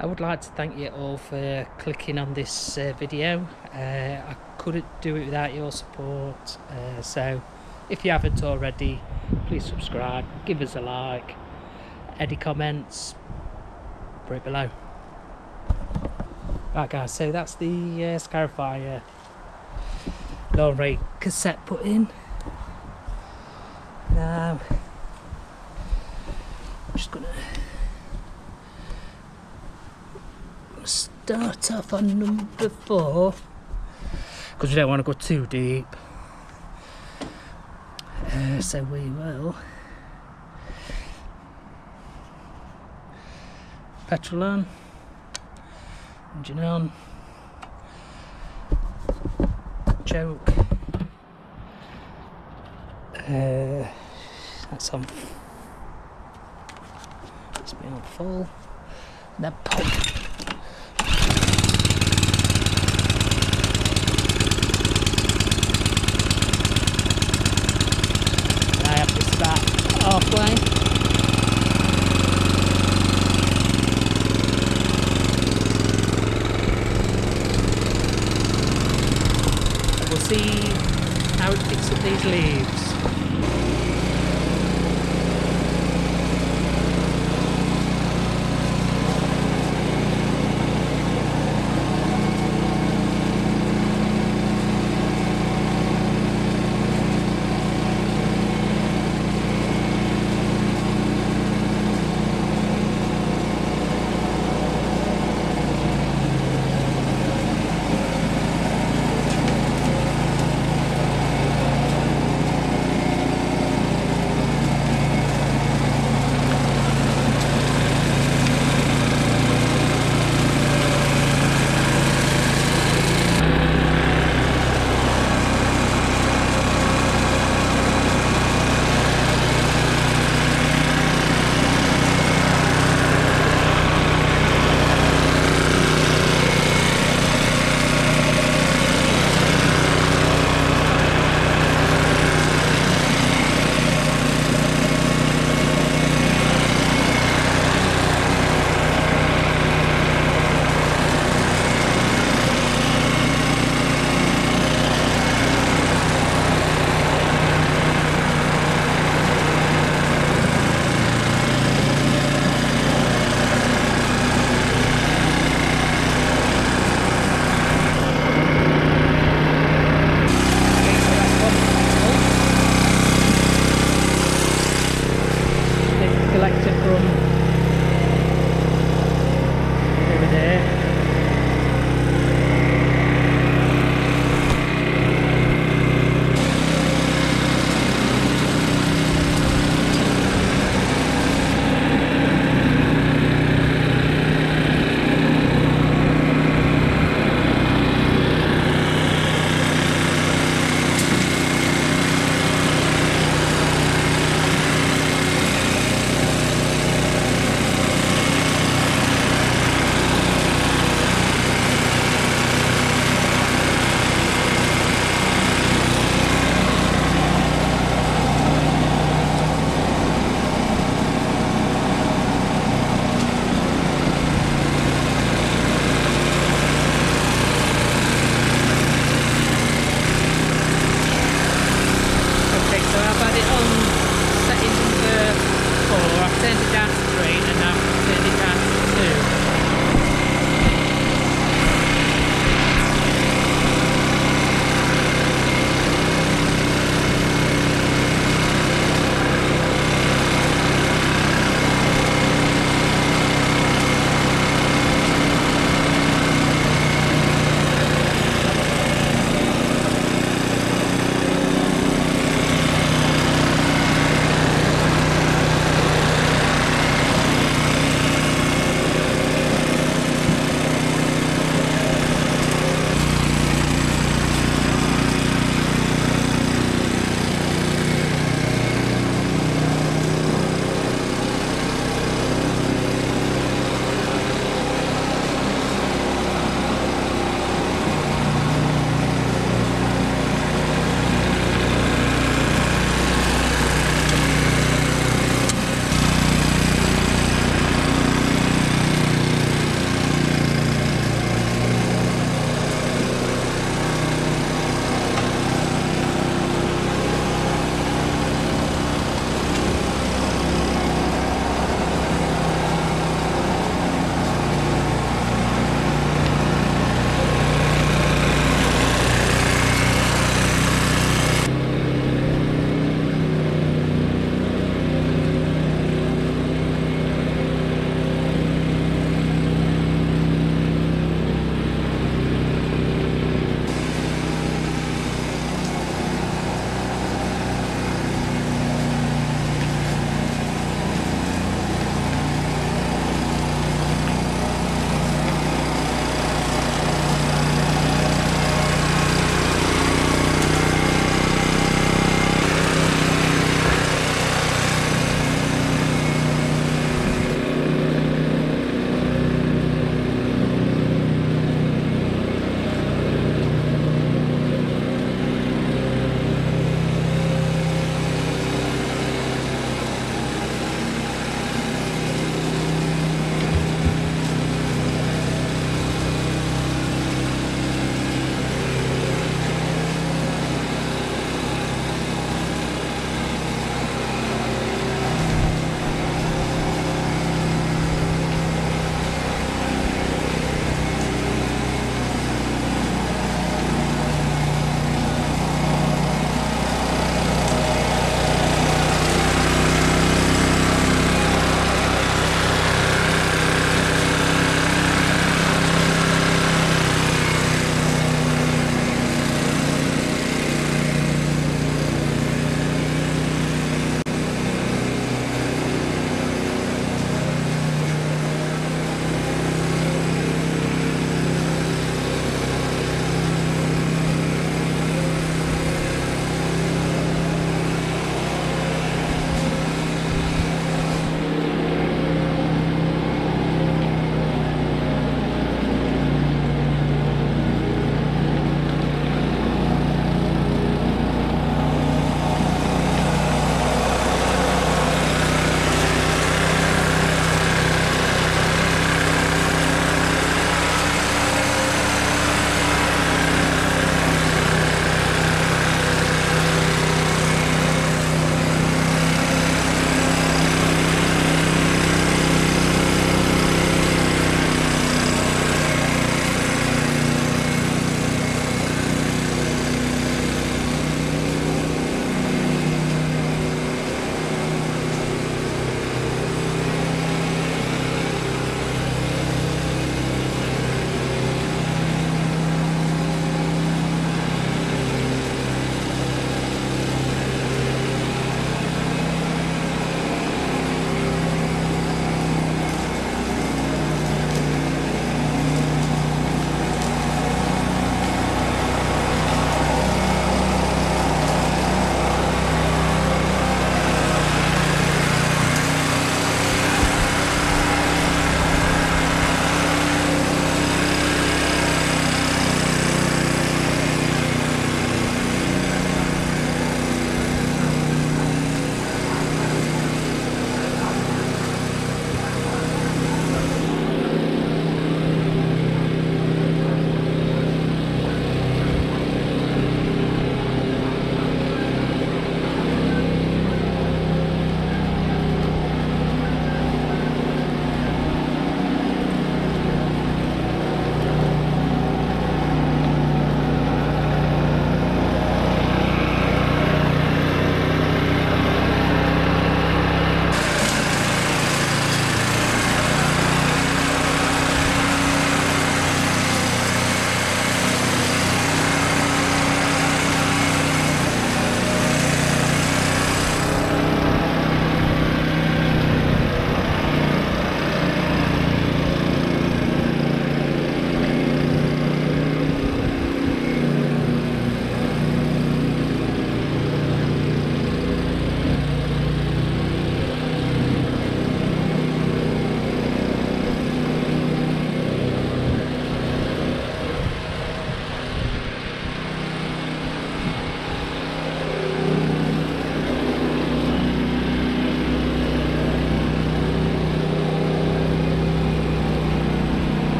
I would like to thank you all for clicking on this uh, video. Uh, I couldn't do it without your support, uh, so if you haven't already, please subscribe, give us a like, any comments, put it below. Right guys, so that's the uh, Scarifier lawn rake cassette put in. Now, I'm just gonna start off on number four because we don't want to go too deep. Uh, so we will. Petrol on, engine on, choke. Uh, that's on. Let's be on full. Then pop. I have to start halfway. We'll see how it picks up leaves.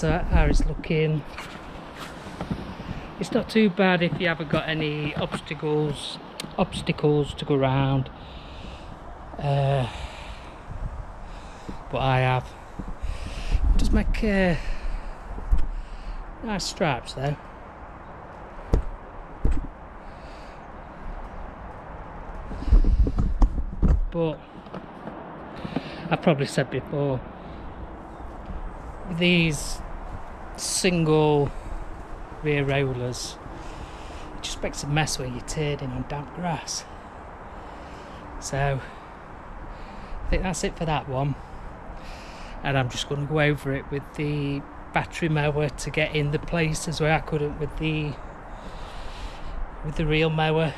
That's how it's looking it's not too bad if you haven't got any obstacles obstacles to go around uh, but I have. Just make uh, nice stripes though but I probably said before these single rear rollers it just makes a mess when you're turning on damp grass. So I think that's it for that one. And I'm just going to go over it with the battery mower to get in the places where I couldn't with the with the real mower